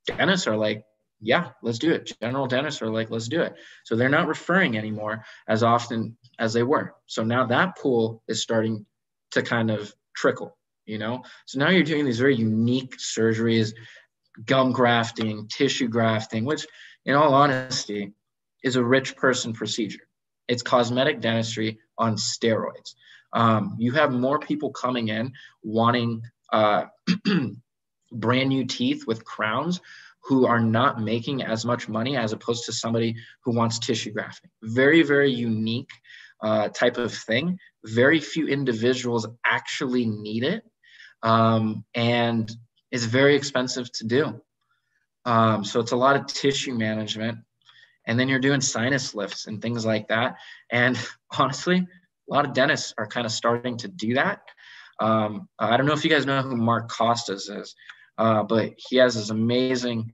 dentists are like, yeah, let's do it. General dentists are like, let's do it. So they're not referring anymore as often as they were. So now that pool is starting to kind of trickle, you know? So now you're doing these very unique surgeries, gum grafting, tissue grafting, which in all honesty is a rich person procedure. It's cosmetic dentistry on steroids. Um, you have more people coming in wanting uh, [clears throat] brand new teeth with crowns who are not making as much money as opposed to somebody who wants tissue grafting. Very, very unique uh, type of thing. Very few individuals actually need it. Um, and it's very expensive to do. Um, so it's a lot of tissue management. And then you're doing sinus lifts and things like that. And [laughs] honestly, a lot of dentists are kind of starting to do that. Um, I don't know if you guys know who Mark Costes is, uh, but he has this amazing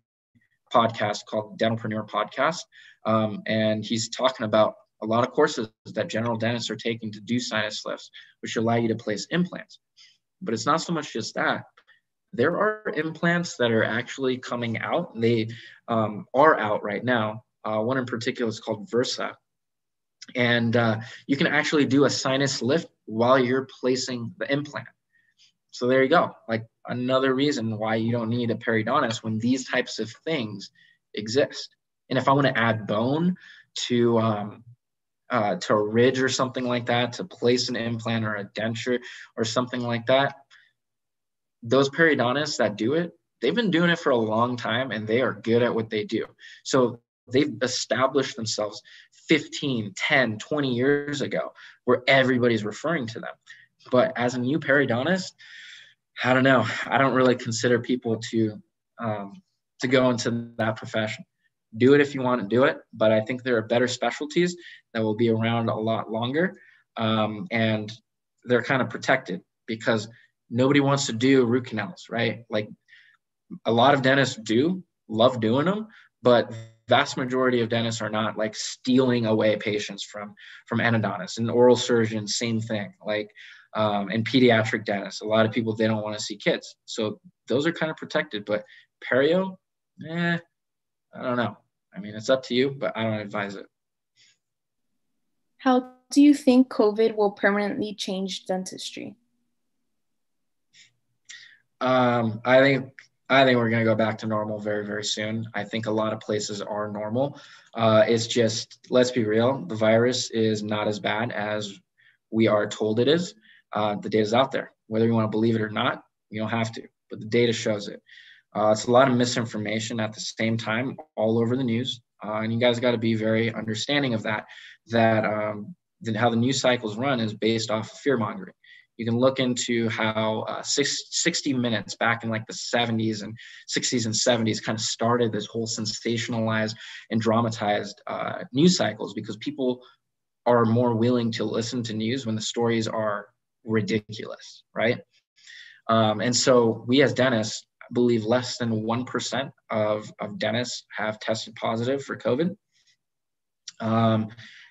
podcast called Dentalpreneur Podcast. Um, and he's talking about a lot of courses that general dentists are taking to do sinus lifts, which allow you to place implants. But it's not so much just that. There are implants that are actually coming out. They um, are out right now. Uh, one in particular is called Versah. And uh, you can actually do a sinus lift while you're placing the implant. So there you go. Like another reason why you don't need a periodontist when these types of things exist. And if I want to add bone to um, uh, to a ridge or something like that, to place an implant or a denture or something like that, those periodontists that do it, they've been doing it for a long time and they are good at what they do. So they've established themselves 15, 10, 20 years ago where everybody's referring to them. But as a new periodontist, I don't know. I don't really consider people to um, to go into that profession. Do it if you want to do it, but I think there are better specialties that will be around a lot longer, um, and they're kind of protected because nobody wants to do root canals, right? Like a lot of dentists do love doing them, but vast majority of dentists are not like stealing away patients from from endodontists. And oral surgeons same thing like um, and pediatric dentists. A lot of people they don't want to see kids. So those are kind of protected but perio eh i don't know i mean it's up to you but i don't advise it how do you think covid will permanently change dentistry um, i think I think we're going to go back to normal very, very soon. I think a lot of places are normal. Uh, it's just, let's be real, the virus is not as bad as we are told it is. Uh, the data is out there. Whether you want to believe it or not, you don't have to, but the data shows it. Uh, it's a lot of misinformation at the same time all over the news. Uh, and you guys got to be very understanding of that, that um, how the news cycles run is based off of fear mongering you can look into how uh, six, 60 minutes back in like the 70s and 60s and 70s kind of started this whole sensationalized and dramatized uh, news cycles because people are more willing to listen to news when the stories are ridiculous right um, and so we as dentists believe less than 1% of, of dentists have tested positive for covid um,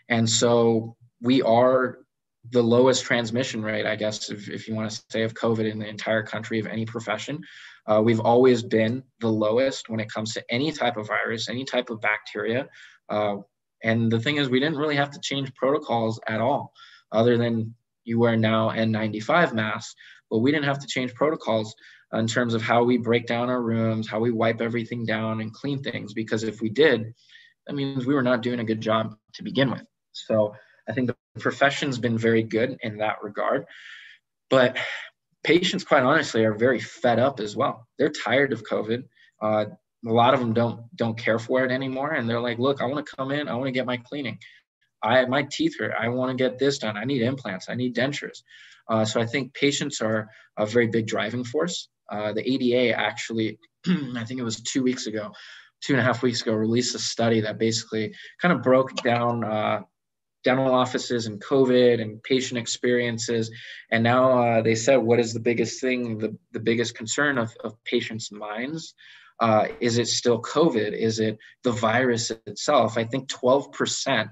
and so we are the lowest transmission rate, I guess, if, if you want to say, of COVID in the entire country of any profession. Uh, we've always been the lowest when it comes to any type of virus, any type of bacteria. Uh, and the thing is, we didn't really have to change protocols at all, other than you wear now N95 masks, but we didn't have to change protocols in terms of how we break down our rooms, how we wipe everything down and clean things, because if we did, that means we were not doing a good job to begin with. So I think the profession's been very good in that regard. But patients, quite honestly, are very fed up as well. They're tired of COVID. Uh, a lot of them don't don't care for it anymore, and they're like, "Look, I want to come in. I want to get my cleaning. I my teeth hurt. I want to get this done. I need implants. I need dentures." Uh, so I think patients are a very big driving force. Uh, the ADA actually, [clears throat] I think it was two weeks ago, two and a half weeks ago, released a study that basically kind of broke down uh, dental offices and COVID and patient experiences. And now uh, they said, what is the biggest thing, the, the biggest concern of, of patients' minds? Uh, is it still COVID? Is it the virus itself? I think 12%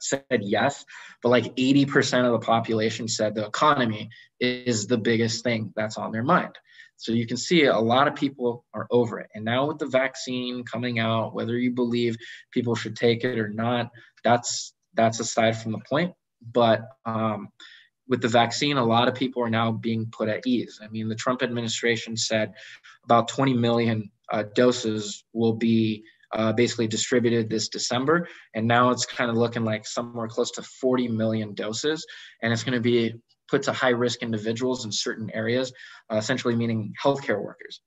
said yes, but like 80% of the population said the economy is the biggest thing that's on their mind. So you can see a lot of people are over it. And now with the vaccine coming out, whether you believe people should take it or not, that's that's aside from the point. But um, with the vaccine, a lot of people are now being put at ease. I mean, the Trump administration said about 20 million uh, doses will be uh, basically distributed this December. And now it's kind of looking like somewhere close to 40 million doses. And it's going to be put to high risk individuals in certain areas, uh, essentially meaning healthcare workers.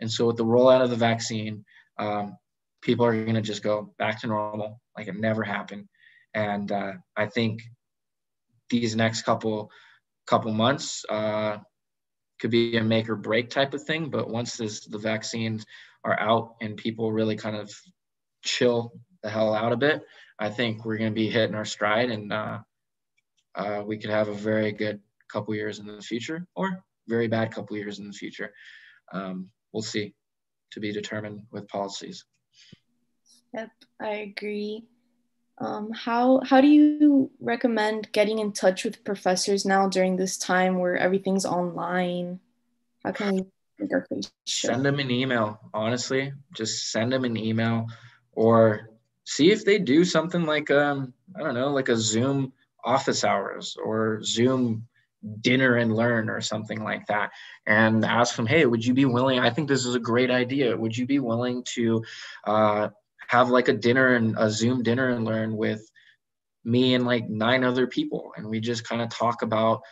And so with the rollout of the vaccine, um, people are going to just go back to normal like it never happened. And uh, I think these next couple couple months uh, could be a make or break type of thing. But once this, the vaccines are out and people really kind of chill the hell out a bit, I think we're going to be hitting our stride and uh, we could have a very good couple years in the future or very bad couple years in the future. Um, we'll see to be determined with policies. Yep, I agree. Um, how how do you recommend getting in touch with professors now during this time where everything's online? How can we make our face Send them an email. Honestly, just send them an email, or see if they do something like um I don't know, like a Zoom office hours or Zoom dinner and learn or something like that and ask them hey would you be willing i think this is a great idea would you be willing to uh, have like a dinner and a Zoom dinner and learn with me and like nine other people. And we just kind of talk about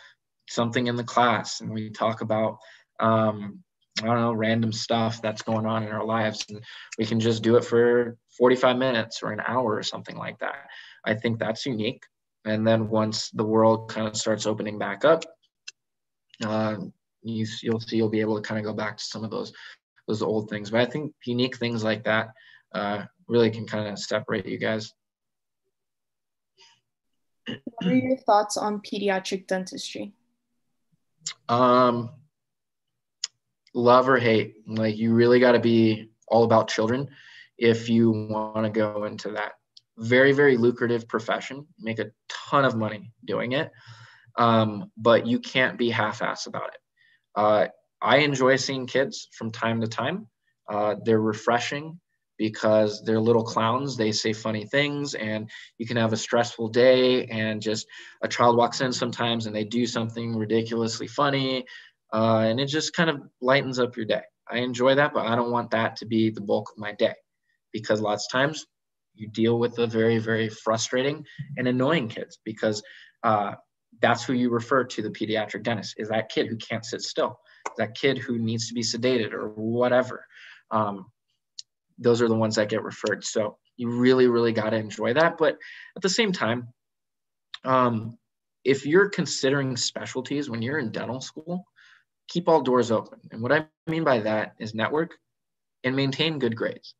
something in the class and we talk about, um, I don't know, random stuff that's going on in our lives. And we can just do it for 45 minutes or an hour or something like that. I think that's unique. And then once the world kind of starts opening back up, uh, you, you'll see you'll be able to kind of go back to some of those those old things. But I think unique things like that uh, really can kind of separate you guys. What are your thoughts on pediatric dentistry? Um, love or hate. Like you really got to be all about children if you want to go into that. Very, very lucrative profession. Make a ton of money doing it, um, but you can't be half-ass about it. Uh, I enjoy seeing kids from time to time. Uh, they're refreshing because they're little clowns. They say funny things, and you can have a stressful day, and just a child walks in sometimes and they do something ridiculously funny, uh, and it just kind of lightens up your day. I enjoy that, but I don't want that to be the bulk of my day because lots of times you deal with the very, very frustrating and annoying kids because uh, that's who you refer to the pediatric dentist is that kid who can't sit still, that kid who needs to be sedated or whatever. Um, those are the ones that get referred. So you really, really got to enjoy that. But at the same time, um, if you're considering specialties when you're in dental school, keep all doors open. And what I mean by that is network and maintain good grades.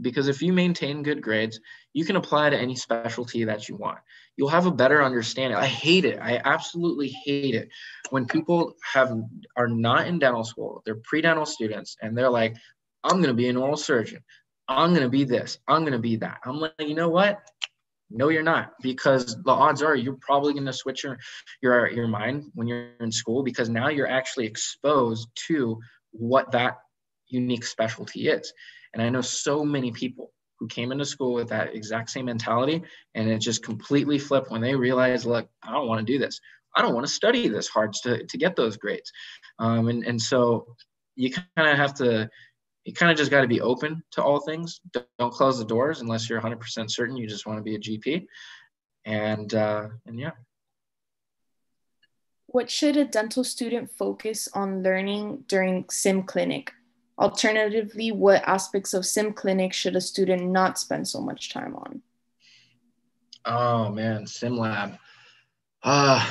Because if you maintain good grades, you can apply to any specialty that you want. You'll have a better understanding. I hate it. I absolutely hate it when people have are not in dental school. They're pre-dental students and they're like, I'm going to be an oral surgeon. I'm going to be this. I'm going to be that. I'm like, you know what? No, you're not, because the odds are you're probably going to switch your your your mind when you're in school because now you're actually exposed to what that unique specialty is. And I know so many people who came into school with that exact same mentality, and it just completely flipped when they realized, look, I don't want to do this. I don't want to study this hard to, to get those grades. Um, and, and so you kind of have to you kind of just got to be open to all things. Don't close the doors unless you're 100% certain you just want to be a GP. And uh, and yeah. What should a dental student focus on learning during sim clinic? Alternatively, what aspects of sim clinic should a student not spend so much time on? Oh man, sim lab. Uh,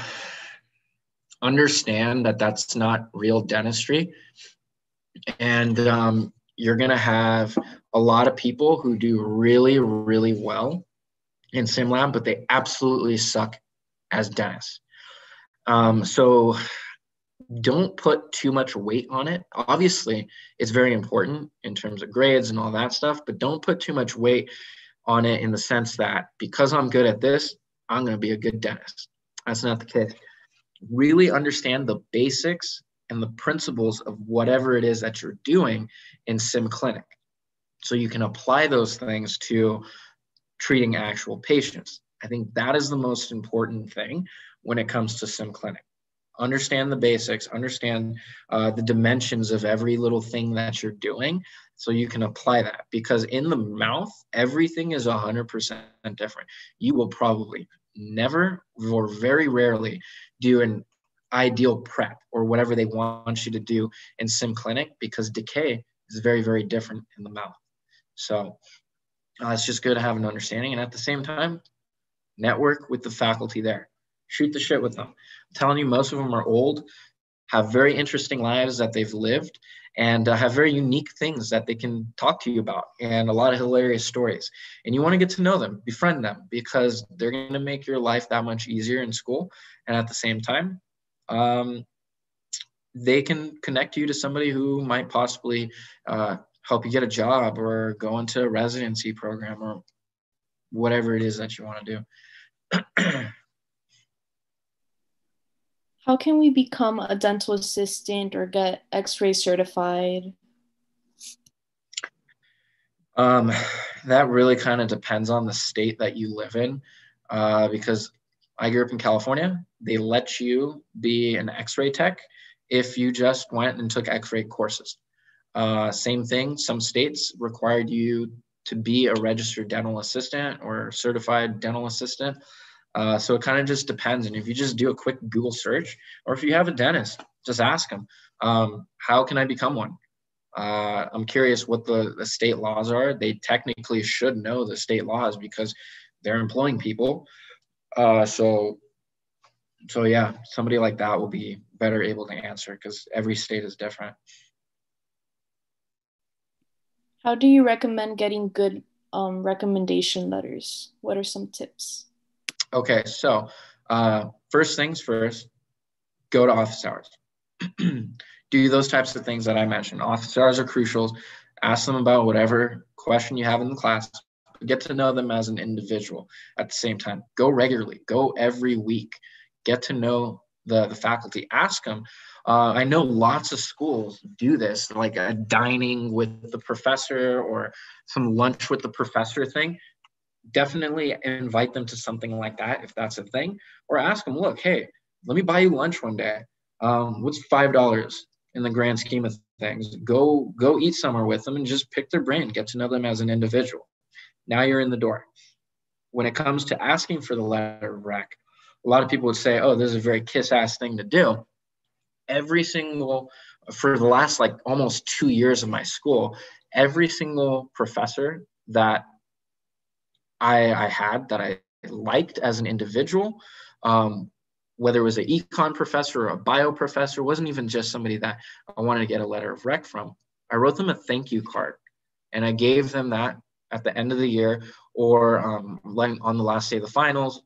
understand that that's not real dentistry and um, you're going to have a lot of people who do really, really well in sim lab, but they absolutely suck as dentists. Um, so don't put too much weight on it. Obviously, it's very important in terms of grades and all that stuff, but don't put too much weight on it in the sense that because I'm good at this, I'm going to be a good dentist. That's not the case. Really understand the basics and the principles of whatever it is that you're doing in sim clinic so you can apply those things to treating actual patients i think that is the most important thing when it comes to sim clinic understand the basics, understand uh, the dimensions of every little thing that you're doing so you can apply that. Because in the mouth, everything is 100% different. You will probably never or very rarely do an ideal prep or whatever they want you to do in sim clinic because decay is very very different in the mouth so uh, it's just good to have an understanding and at the same time network with the faculty there shoot the shit with them I'm telling you most of them are old have very interesting lives that they've lived and uh, have very unique things that they can talk to you about and a lot of hilarious stories. And you want to get to know them, befriend them because they're going to make your life that much easier in school. And at the same time, um, they can connect you to somebody who might possibly uh, help you get a job or go into a residency program or whatever it is that you want to do. [clears throat] How can we become a dental assistant or get x-ray certified? Um, that really kind of depends on the state that you live in uh, because I grew up in California. They let you be an x-ray tech if you just went and took x-ray courses. Uh, same thing, some states required you to be a registered dental assistant or certified dental assistant. Uh, so it kind of just depends. And if you just do a quick Google search, or if you have a dentist, just ask them, um, how can I become one? Uh, I'm curious what the, the state laws are. They technically should know the state laws because they're employing people. Uh, so, so yeah, somebody like that will be better able to answer because every state is different. How do you recommend getting good um, recommendation letters? What are some tips? Okay, so uh, first things first, go to office hours. [clears throat] Do those types of things that I mentioned. Office hours are crucial. Ask them about whatever question you have in the class. Get to know them as an individual at the same time. Go regularly, go every week. Get to know the, the faculty. Ask them. Uh, I know lots of schools do this, like a dining with the professor or some lunch with the professor thing definitely invite them to something like that if that's a thing, or ask them, look, hey, let me buy you lunch one day. Um, what's five dollars in the grand scheme of things? Go go eat somewhere with them and just pick their brain, get to know them as an individual. Now you're in the door. When it comes to asking for the letter of rec, a lot of people would say, oh, this is a very kiss ass thing to do. Every single for the last like almost two years of my school, every single professor that I, I had that I liked as an individual, um, whether it was an econ professor or a bio professor, wasn't even just somebody that I wanted to get a letter of rec from. I wrote them a thank you card and I gave them that at the end of the year or um, on the last day of the finals,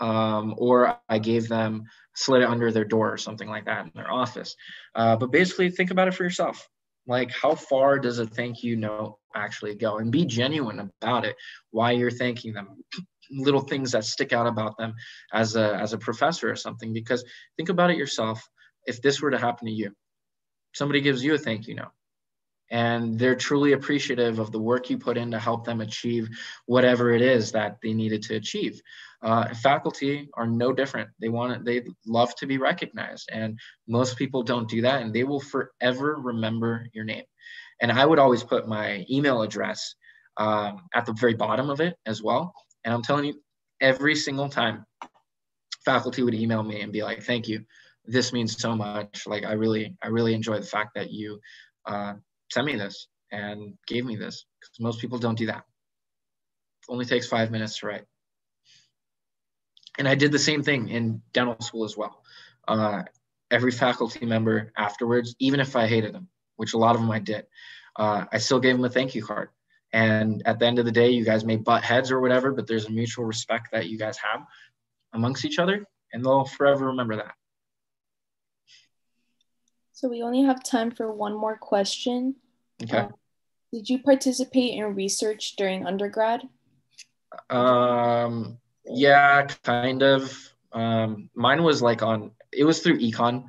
um, or I gave them slid it under their door or something like that in their office. Uh, but basically, think about it for yourself like how far does a thank you note actually go? And be genuine about it why you're thanking them. [clears throat] Little things that stick out about them as a as a professor or something because think about it yourself. If this were to happen to you somebody gives you a thank you note and they're truly appreciative of the work you put in to help them achieve whatever it is that they needed to achieve. Uh, faculty are no different. They want it, they love to be recognized, and most people don't do that, and they will forever remember your name. And I would always put my email address um, at the very bottom of it as well. And I'm telling you, every single time, faculty would email me and be like, "Thank you, this means so much. Like I really, I really enjoy the fact that you." Uh, sent me this and gave me this because most people don't do that. It only takes five minutes to write. And I did the same thing in dental school as well. Uh, every faculty member afterwards, even if I hated them, which a lot of them I did, uh, I still gave them a thank you card. And at the end of the day, you guys may butt heads or whatever, but there's a mutual respect that you guys have amongst each other, and they'll forever remember that. So we only have time for one more question. Okay. Um, did you participate in research during undergrad? Um, yeah, kind of. Um, mine was like on, it was through econ.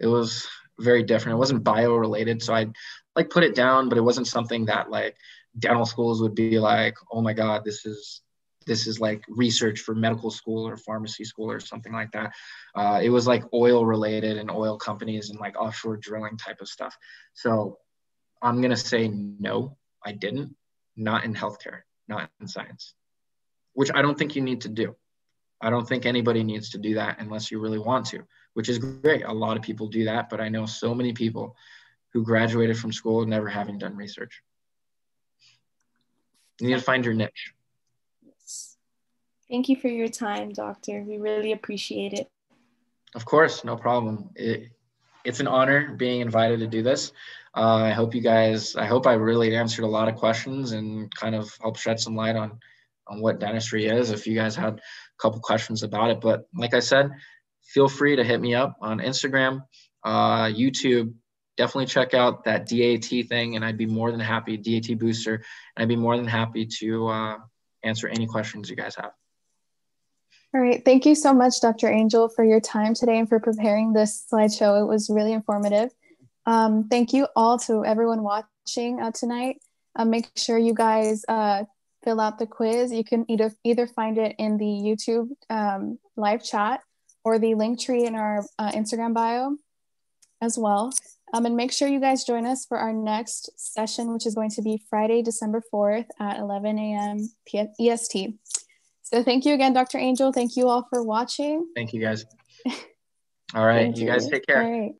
It was very different. It wasn't bio related. So I like put it down, but it wasn't something that like dental schools would be like, oh my God, this is, this is like research for medical school or pharmacy school or something like that. Uh, it was like oil related and oil companies and like offshore drilling type of stuff. So I'm going to say no, I didn't, not in healthcare, not in science, which I don't think you need to do. I don't think anybody needs to do that unless you really want to, which is great. A lot of people do that, but I know so many people who graduated from school never having done research. You need to find your niche. Yes. Thank you for your time, doctor. We really appreciate it. Of course, no problem. It, it's an honor being invited to do this. Uh, I hope you guys, I hope I really answered a lot of questions and kind of helped shed some light on, on what dentistry is. If you guys had a couple questions about it, but like I said, feel free to hit me up on Instagram, uh, YouTube, definitely check out that DAT thing, and I'd be more than happy, DAT booster, and I'd be more than happy to uh, answer any questions you guys have. All right. Thank you so much, Dr. Anghel, for your time today and for preparing this slideshow. It was really informative. Um, thank you all to everyone watching uh, tonight. Uh, make sure you guys uh, fill out the quiz. You can either either find it in the YouTube um, live chat or the Linktree in our uh, Instagram bio as well. Um, and make sure you guys join us for our next session, which is going to be Friday, December 4th at 11 a.m. EST. So thank you again, Dr. Anghel. Thank you all for watching. Thank you guys. [laughs] All right. you, you guys take care.